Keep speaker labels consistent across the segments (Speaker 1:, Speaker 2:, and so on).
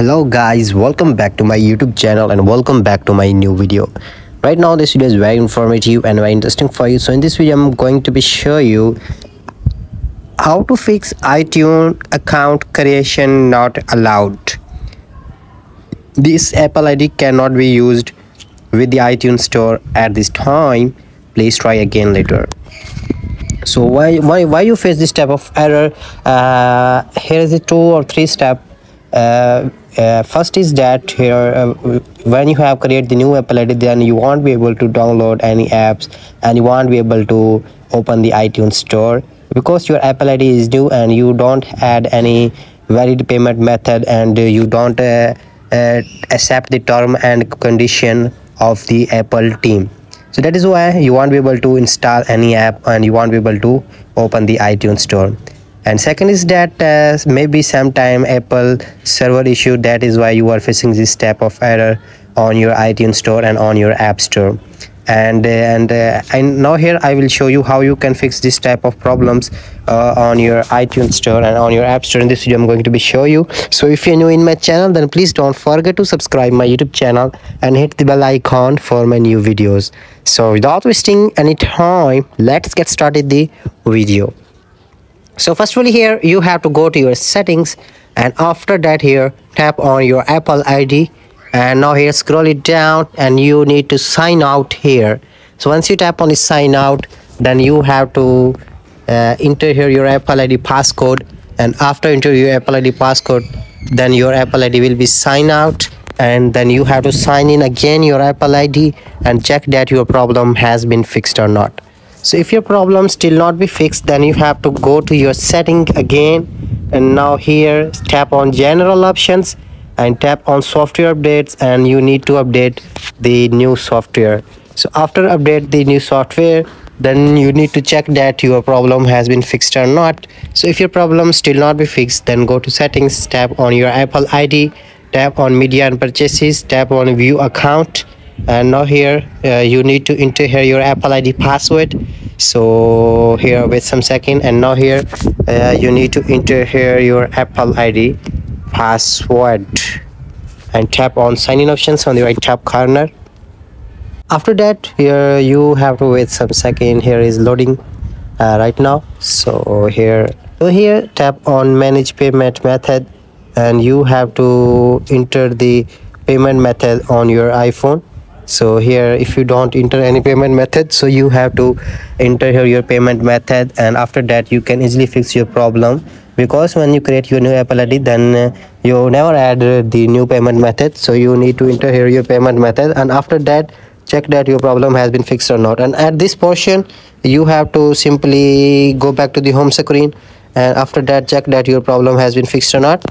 Speaker 1: hello guys welcome back to my youtube channel and welcome back to my new video. Right now this video is very informative and very interesting for you. So in this video i'm going to be show you how to fix itunes account creation not allowed. This apple id cannot be used with the itunes store at this time. Please try again later. So why why why you face this type of error? Uh, here is a two or three step uh, uh, first is that here uh, when you have created the new apple id then you won't be able to download any apps and you won't be able to open the itunes store. Because your apple id is new and you don't add any valid payment method and you don't uh, uh, accept the term and condition of the apple team. So that is why you won't be able to install any app and you won't be able to open the itunes store and second is that uh, maybe sometime apple server issue that is why you are facing this type of error on your itunes store and on your app store. And uh, and uh, and now here i will show you how you can fix this type of problems uh, on your itunes store and on your app store. In this video i'm going to be show you. So if you're new in my channel then please don't forget to subscribe my youtube channel and hit the bell icon for my new videos. So without wasting any time let's get started the video so firstly here you have to go to your settings and after that here tap on your apple id and now here scroll it down and you need to sign out here. So once you tap on the sign out then you have to uh, enter here your apple id passcode. And after enter your apple id passcode then your apple id will be sign out. And then you have to sign in again your apple id and check that your problem has been fixed or not so if your problem still not be fixed then you have to go to your setting again. And now here tap on general options and tap on software updates and you need to update the new software. So after update the new software then you need to check that your problem has been fixed or not. So if your problem still not be fixed then go to settings tap on your apple id tap on media and purchases tap on view account. And now here uh, you need to enter here your apple id password so here wait some second and now here uh, you need to enter here your apple id password and tap on sign in options on the right top corner. After that here you have to wait some second. Here is loading uh, right now. So here so here tap on manage payment method and you have to enter the payment method on your iphone so here if you don't enter any payment method so you have to enter here your payment method and after that you can easily fix your problem. Because when you create your new apple id then uh, you never add uh, the new payment method. So you need to enter here your payment method and after that check that your problem has been fixed or not. And at this portion you have to simply go back to the home screen and after that check that your problem has been fixed or not.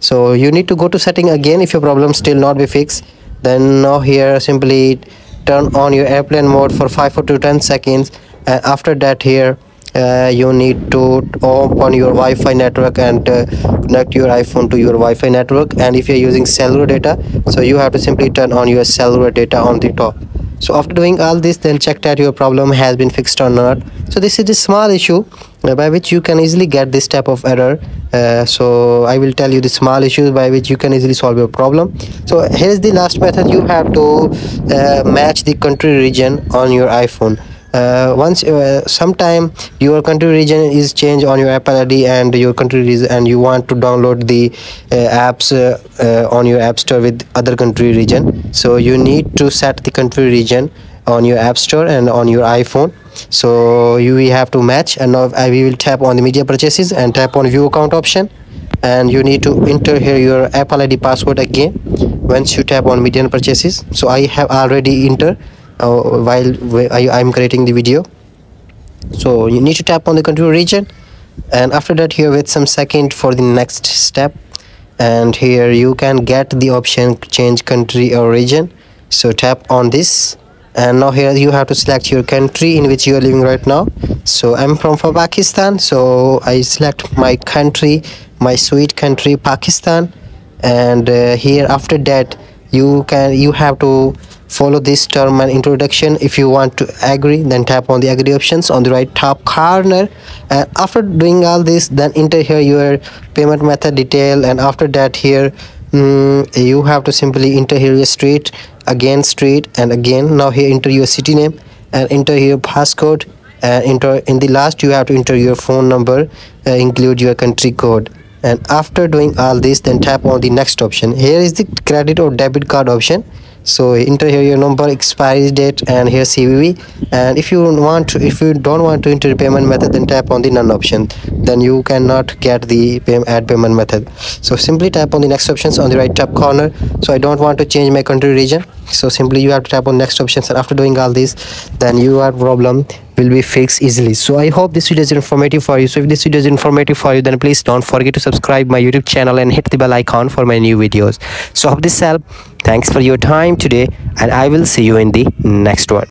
Speaker 1: So you need to go to setting again if your problem still not be fixed then now here simply turn on your airplane mode for 5 or to 10 seconds. And after that here uh, you need to open your Wi-Fi network and uh, connect your iPhone to your Wi-Fi network. And if you're using cellular data so you have to simply turn on your cellular data on the top so after doing all this then check that your problem has been fixed or not. So this is a small issue uh, by which you can easily get this type of error. Uh, so i will tell you the small issues by which you can easily solve your problem. So here's the last method. You have to uh, match the country region on your iphone uh, once uh, sometime your country region is changed on your apple id and your country region and you want to download the uh, apps uh, uh, on your app store with other country region. So you need to set the country region on your app store and on your iphone. So you have to match and now I will tap on the media purchases and tap on view account option. And you need to enter here your apple id password again once you tap on media purchases. So i have already entered uh, while I, am creating the video. So you need to tap on the country region. And after that here wait some second for the next step. And here you can get the option change country or region. So tap on this. And now here you have to select your country in which you are living right now. So i'm from, from pakistan. So i select my country my sweet country pakistan. And uh, here after that you can you have to follow this term and introduction. If you want to agree then tap on the agree options on the right top corner. And after doing all this then enter here your payment method detail. And after that here mm, you have to simply enter here your street again street and again now here enter your city name and enter your passcode. And enter in the last you have to enter your phone number uh, include your country code and after doing all this then tap on the next option. Here is the credit or debit card option. So enter here your number expiry date and here cvv and if you want to if you don't want to enter payment method then tap on the none option. Then you cannot get the pay, add payment method. So simply tap on the next options on the right top corner. So i don't want to change my country region. So simply you have to tap on next options. And after doing all this then your problem will be fixed easily. So i hope this video is informative for you. So if this video is informative for you then please don't forget to subscribe my youtube channel and hit the bell icon for my new videos. So hope this helped. Thanks for your time today and i will see you in the next one